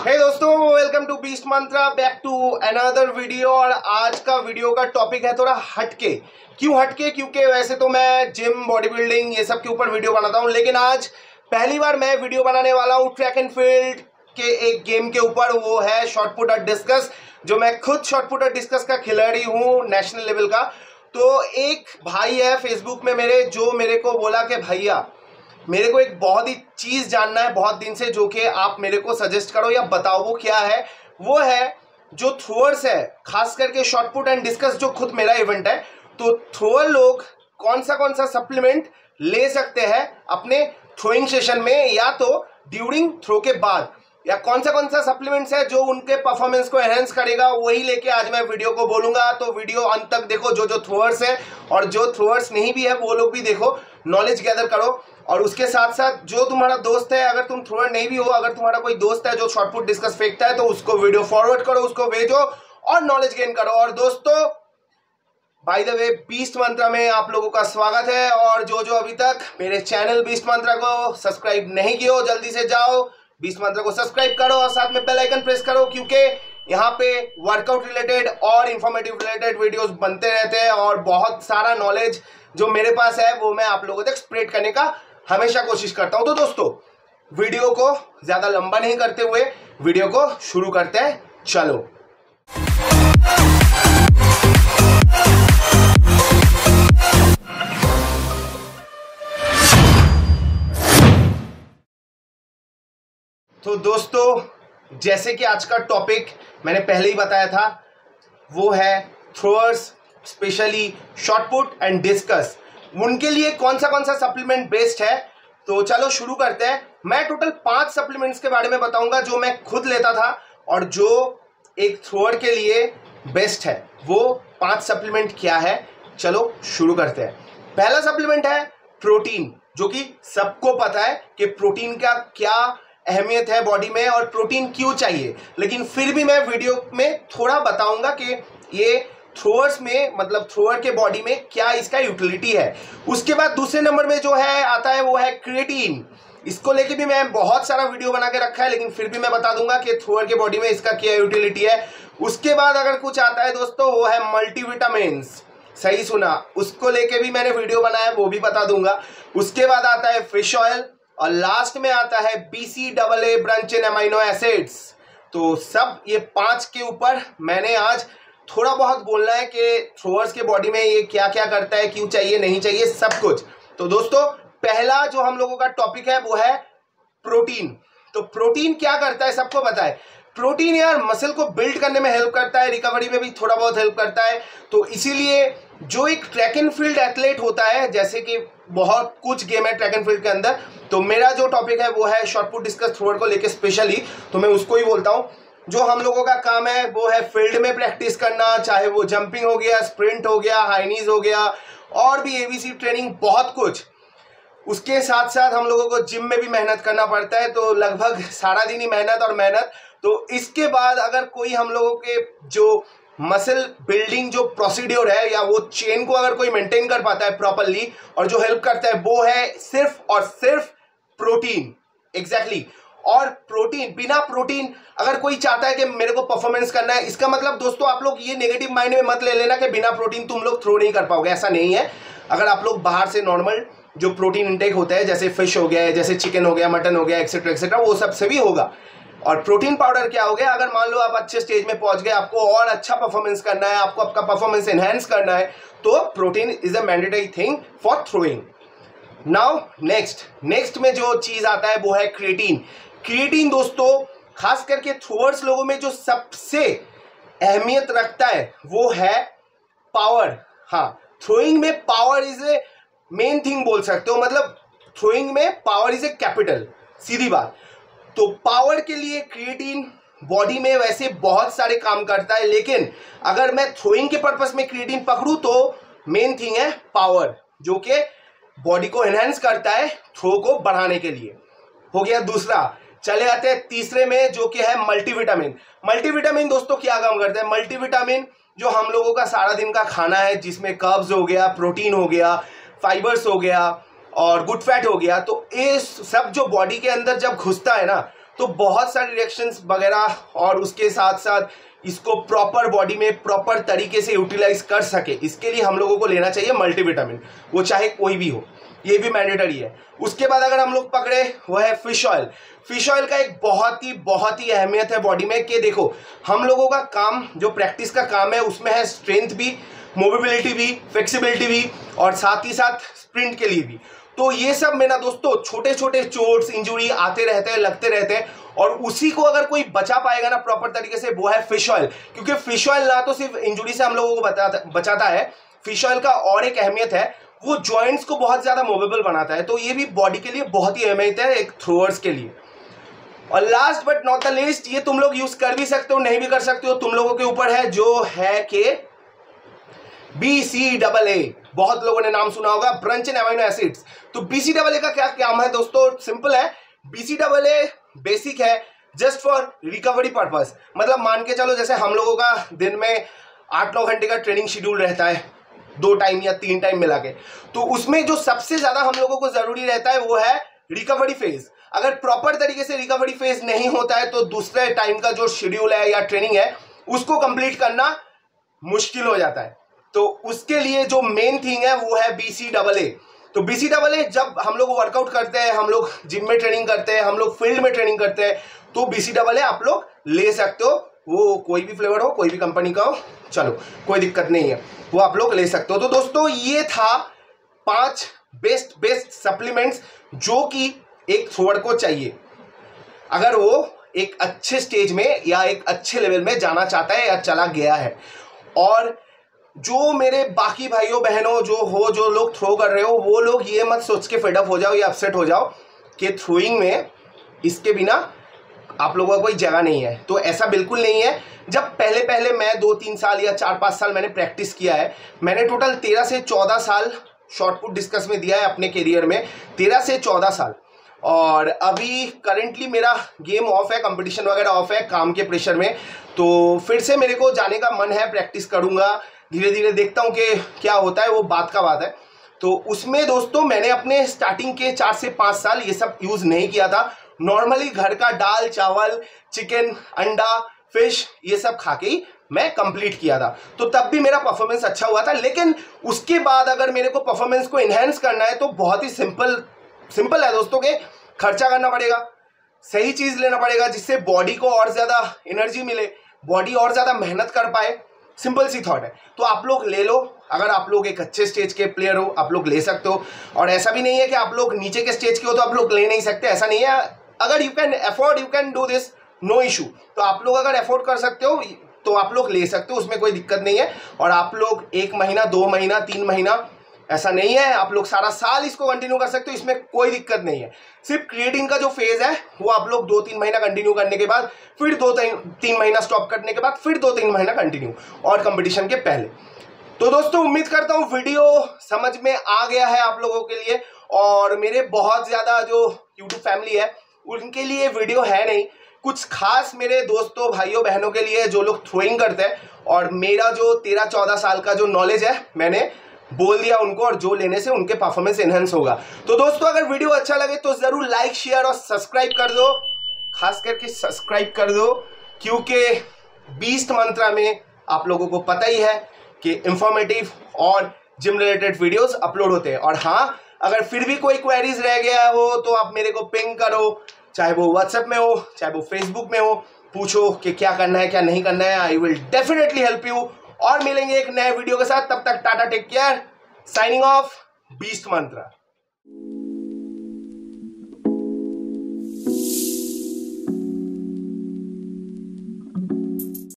हे दोस्तों welcome to Beast Mantra back to another video और आज का वीडियो का टॉपिक है थोड़ा हटके। क्यों हटके? क्योंकि वैसे तो मैं जिम बॉडी बिल्डिंग ये सब के ऊपर वीडियो बनाता हूँ। लेकिन आज पहली बार मैं वीडियो बनाने वाला हूँ ट्रैक एंड फ़ील्ड के एक गेम के ऊपर। वो है शॉर्ट पुटर डिस्कस जो मैं खुद शॉर्ट पुटर डिस्कस का खिलाड़ी हूँ नेशनल लेवल का। तो एक भाई है फेसबुक में मेरे, जो मेरे को बोला कि, भैया मेरे को एक बहुत ही चीज़ जानना है बहुत दिन से, जो कि आप मेरे को सजेस्ट करो या बताओ वो क्या है। वो है, जो थ्रोअर्स है, खास करके शॉर्ट पुट एंड डिस्कस जो खुद मेरा इवेंट है तो थ्रोअर लोग कौन सा कौन सा सप्लीमेंट ले सकते हैं अपने थ्रोइंग सेशन में, या तो ड्यूरिंग थ्रो के बाद, या कौन सा कौन सा सप्लीमेंट्स है जो उनके परफॉर्मेंस को एनहेंस करेगा, वही लेके आज मैं वीडियो को बोलूँगा। तो वीडियो अंत तक देखो जो जो थ्रोअर्स है और जो थ्रोअर्स नहीं भी है, वो लोग भी देखो नॉलेज गैदर करो। और उसके साथ साथ जो तुम्हारा दोस्त है, अगर तुम थ्रोअर नहीं भी हो, अगर तुम्हारा कोई दोस्त है जो शॉर्टपुट डिस्कस फेंकता है तो उसको वीडियो फॉरवर्ड करो, उसको भेजो और नॉलेज गेन करो। और दोस्तों by the way Beast Mantra में आप लोगों का स्वागत है। और जो जो अभी तक मेरे चैनल बीस्ट मंत्रा को सब्सक्राइब नहीं किया जल्दी से जाओ। बीस्ट मंत्रा को सब्सक्राइब करो और साथ में बेल आइकन प्रेस करो, क्योंकि यहाँ पे वर्कआउट रिलेटेड और इंफॉर्मेटिव रिलेटेड वीडियोस बनते रहते हैं और बहुत सारा नॉलेज जो मेरे पास है, वो मैं आप लोगों तक स्प्रेड करने का हमेशा कोशिश करता हूँ। तो दोस्तों, वीडियो को ज़्यादा लंबा नहीं करते हुए वीडियो को शुरू करते हैं। चलो। तो दोस्तों, जैसे कि आज का टॉपिक मैंने पहले ही बताया था, वो है throwers specially shot put and discus उनके लिए कौन सा कौन सा सप्लीमेंट बेस्ट है? तो चलो शुरू करते हैं। मैं टोटल पाँच सप्लीमेंट्स के बारे में बताऊँगा, जो मैं खुद लेता था और जो एक थ्रोअर के लिए बेस्ट है। वो पाँच सप्लीमेंट क्या है? चलो शुरू करते हैं। पहला सप्लीमेंट है प्रोटीन जो कि सबको पता है कि प्रोटीन का क्या अहमियत है बॉडी में और प्रोटीन क्यों चाहिए। लेकिन फिर भी मैं वीडियो में थोड़ा बताऊँगा कि ये थ्रोअर्स में मतलब थ्रोअर के बॉडी में क्या इसका यूटिलिटी है? उसके बाद दूसरे नंबर में जो है, आता है वो है क्रिएटिन इसको लेके भी मैं बहुत सारा वीडियो बना के रखा है, लेकिन फिर भी मैं बता दूँगा कि थ्रोअर के बॉडी में इसका क्या यूटिलिटी है। उसके बाद अगर कुछ आता है दोस्तों, वो है मल्टीविटामिन सही सुना। उसको लेके भी मैंने वीडियो बनाया वो भी बता दूँगा। उसके बाद आता है फ़िश ऑयल और लास्ट में आता है BC double A branched chain amino acids तो सब ये पाँच के ऊपर मैंने आज थोड़ा बहुत बोलना है कि थ्रोअर्स के बॉडी में ये क्या क्या करता है, क्यों चाहिए, नहीं चाहिए, सब कुछ। तो दोस्तों, पहला जो हम लोगों का टॉपिक है, वो है प्रोटीन तो प्रोटीन क्या करता है, सबको पता है। प्रोटीन यार मसल को बिल्ड करने में हेल्प करता है रिकवरी में भी थोड़ा बहुत हेल्प करता है। तो इसीलिए जो एक ट्रैक एंड फ़ील्ड एथलेट होता है, जैसे कि बहुत कुछ गेम है ट्रैक एंड फ़ील्ड के अंदर तो मेरा जो टॉपिक है, वो है शॉर्टपुट डिस्कस थ्रोअर को लेके स्पेशली तो मैं उसको ही बोलता हूँ। जो हम लोगों का काम है, वो है फ़ील्ड में प्रैक्टिस करना, चाहे वो जंपिंग हो गया, स्प्रिंट हो गया हाइनीज हो गया, और भी एबीसी ट्रेनिंग, बहुत कुछ। उसके साथ साथ हम लोगों को जिम में भी मेहनत करना पड़ता है तो लगभग सारा दिन ही मेहनत और मेहनत। तो इसके बाद अगर कोई हम लोगों के जो मसल बिल्डिंग, जो प्रोसीड्योर है, या वो चेन को अगर कोई मेंटेन कर पाता है प्रॉपरली, और जो हेल्प करता है, वो है सिर्फ़ और सिर्फ़ प्रोटीन। Exactly exactly. और प्रोटीन, बिना प्रोटीन, अगर कोई चाहता है कि मेरे को परफॉर्मेंस करना है, इसका मतलब दोस्तों आप लोग ये नेगेटिव माइंड में मत ले लेना कि बिना प्रोटीन तुम लोग थ्रो नहीं कर पाओगे, ऐसा नहीं है। अगर आप लोग बाहर से नॉर्मल जो प्रोटीन इंटेक होता है, जैसे फ़िश हो गया, जैसे चिकन हो गया मटन हो गया एक्सेट्रा एक्सेट्रा वो सबसे भी होगा। और प्रोटीन पाउडर क्या हो गया? अगर मान लो आप अच्छे स्टेज में पहुँच गए, आपको और अच्छा परफॉर्मेंस करना है, आपको आपका परफॉर्मेंस एनहेंस करना है तो protein is a mandatory thing for throwing now next next में जो चीज़ आता है, वो है क्रिएटिन क्रिएटिन दोस्तों, खास करके थ्रोअर्स लोगों में जो सबसे अहमियत रखता है, वो है पावर। हाँ थ्रोइंग में power is a main thing बोल सकते हो मतलब थ्रोइंग में पावर इज़ ए कैपिटल सीधी बात। तो पावर के लिए क्रिएटिन बॉडी में वैसे बहुत सारे काम करता है, लेकिन अगर मैं थ्रोइंग के पर्पस में क्रिएटिन पकड़ू तो मेन थिंग है पावर जो कि बॉडी को एनहेंस करता है थ्रो को बढ़ाने के लिए। हो गया दूसरा। चले आते हैं तीसरे में, जो कि है मल्टीविटामिन मल्टीविटामिन दोस्तों, क्या काम करते हैं? मल्टीविटामिन जो हम लोगों का सारा दिन का खाना है, जिसमें कब्ज हो गया प्रोटीन हो गया फाइबर्स हो गया, और गुड फैट हो गया तो ये सब जो बॉडी के अंदर जब घुसता है ना तो बहुत सारे रिएक्शंस वगैरह और उसके साथ साथ इसको प्रॉपर बॉडी में प्रॉपर तरीके से यूटिलाइज कर सके। इसके लिए हम लोगों को लेना चाहिए मल्टीविटामिन वो चाहे कोई भी हो। ये भी मैंडेटरी है। उसके बाद अगर हम लोग पकड़े, वह है फ़िश ऑयल फ़िश ऑयल का एक बहुत ही बहुत ही अहमियत है बॉडी में कि देखो, हम लोगों का काम, जो प्रैक्टिस का काम है, उसमें है स्ट्रेंथ भी मोबिलिटी भी फ्लेक्सिबिलिटी भी, और साथ ही साथ स्प्रिंट के लिए भी। तो ये सब मेरा दोस्तों छोटे छोटे चोट्स इंजुरी आते रहते हैं, लगते रहते हैं, और उसी को अगर कोई बचा पाएगा ना प्रॉपर तरीके से, वो है फ़िश ऑयल क्योंकि फ़िश ऑयल ना तो सिर्फ़ इंजुरी से हम लोगों को बचाता है फ़िश ऑयल का और एक अहमियत है वो जॉइंट्स को बहुत ज़्यादा मूवेबल बनाता है। तो ये भी बॉडी के लिए बहुत ही अहमियत है, एक थ्रोअर्स के लिए। और last but not the list ये तुम लोग यूज़ कर भी सकते हो, नहीं भी कर सकते हो, तुम लोगों के ऊपर है, जो है कि बी सी डबल ए बहुत लोगों ने नाम सुना होगा ब्रंच एंड अमाइनो एसिड्स तो बी सी डबल ए का क्या काम है दोस्तों? सिंपल है। B C double A basic है जस्ट फॉर रिकवरी पर्पज मतलब मान के चलो, जैसे हम लोगों का दिन में आठ नौ घंटे का ट्रेनिंग शेड्यूल रहता है। दो टाइम या तीन टाइम मिला के। तो उसमें जो सबसे ज़्यादा हम लोगों को ज़रूरी रहता है वो है रिकवरी फ़ेज़ अगर प्रॉपर तरीके से रिकवरी फ़ेज़ नहीं होता है तो दूसरे टाइम का जो शेड्यूल है या ट्रेनिंग है, उसको कंप्लीट करना मुश्किल हो जाता है। तो उसके लिए जो मेन थिंग है, वो है बीसी डबल ए तो बीसी डबल ए जब हम लोग वर्कआउट करते हैं, हम लोग जिम में ट्रेनिंग करते हैं, हम लोग फ़ील्ड में ट्रेनिंग करते हैं तो बीसी डबल ए आप लोग ले सकते हो। वो कोई भी फ्लेवर हो, कोई भी कंपनी का हो, चलो, कोई दिक्कत नहीं है। वो आप लोग ले सकते हो। तो दोस्तों, ये था पाँच बेस्ट बेस्ट सप्लीमेंट्स जो कि एक थ्रोअर को चाहिए। अगर वो एक अच्छे स्टेज में या एक अच्छे लेवल में जाना चाहता है या चला गया है। और जो मेरे बाकी भाइयों, बहनों, जो हो, जो लोग थ्रो कर रहे हो, वो लोग ये मत सोच के फेडअप हो जाओ या अपसेट हो जाओ कि थ्रोइंग में इसके बिना आप लोगों का कोई जगह नहीं है। तो ऐसा बिल्कुल नहीं है। जब पहले पहले मैं दो तीन साल या चार पाँच साल मैंने प्रैक्टिस किया है, मैंने टोटल तेरह से चौदह साल शॉर्टपुट डिस्कस में दिया है अपने करियर में। तेरह से चौदह साल। और अभी करेंटली मेरा गेम ऑफ़ है कंपटीशन वगैरह ऑफ़ है काम के प्रेशर में। तो फिर से मेरे को जाने का मन है प्रैक्टिस करूँगा। धीरे धीरे देखता हूँ कि क्या होता है, वो बात का बात है। तो उसमें दोस्तों मैंने अपने स्टार्टिंग के चार से पाँच साल ये सब यूज़ नहीं किया था। नॉर्मली घर का दाल, चावल चिकन अंडा फ़िश ये सब खा के ही मैं कंप्लीट किया था। तो तब भी मेरा परफॉर्मेंस अच्छा हुआ था, लेकिन उसके बाद अगर मेरे को परफॉर्मेंस को इन्हेंस करना है तो बहुत ही सिंपल सिंपल है दोस्तों के, खर्चा करना पड़ेगा। सही चीज़ लेना पड़ेगा, जिससे बॉडी को और ज़्यादा एनर्जी मिले बॉडी और ज़्यादा मेहनत कर पाए। सिंपल सी थॉट है। तो आप लोग ले लो, अगर आप लोग एक अच्छे स्टेज के प्लेयर हो, आप लोग ले सकते हो। और ऐसा भी नहीं है कि आप लोग नीचे के स्टेज के हो तो आप लोग ले नहीं सकते, ऐसा नहीं है। अगर you can afford you can do this no issue तो आप लोग अगर अफोर्ड कर सकते हो तो आप लोग ले सकते हो, उसमें कोई दिक्कत नहीं है। और आप लोग एक महीना, दो महीना, तीन महीना, ऐसा नहीं है। आप लोग सारा साल इसको कंटिन्यू कर सकते हो, इसमें कोई दिक्कत नहीं है। सिर्फ़ क्रिएटिंग का जो फ़ेज़ है, वो आप लोग दो तीन महीना कंटिन्यू करने के बाद, फिर दो तीन महीना स्टॉप करने के बाद, फिर दो तीन महीना कंटिन्यू और कंपटीशन के पहले। तो दोस्तों, उम्मीद करता हूँ वीडियो समझ में आ गया है आप लोगों के लिए। और मेरे बहुत ज़्यादा जो यूट्यूब फैमिली है उनके लिए वीडियो है नहीं। कुछ खास मेरे दोस्तों, भाइयों, बहनों के लिए जो लोग थ्रोइंग करते हैं, और मेरा जो तेरह चौदह साल का जो नॉलेज है, मैंने बोल दिया उनको, और जो लेने से उनके परफॉर्मेंस एनहेंस होगा। तो दोस्तों, अगर वीडियो अच्छा लगे तो ज़रूर लाइक शेयर और सब्सक्राइब कर दो। खास करके सब्सक्राइब कर दो, क्योंकि बीस्ट मंत्रा में आप लोगों को पता ही है कि इंफॉर्मेटिव और जिम रिलेटेड वीडियोस अपलोड होते हैं। और हाँ अगर फिर भी कोई क्वेरीज रह गया हो तो आप मेरे को पिंग करो। चाहे वो व्हाट्सएप में हो, चाहे वो फेसबुक में हो, पूछो कि क्या करना है, क्या नहीं करना है I will definitely help you और मिलेंगे एक नए वीडियो के साथ। तब तक tata take care signing off Beast Mantra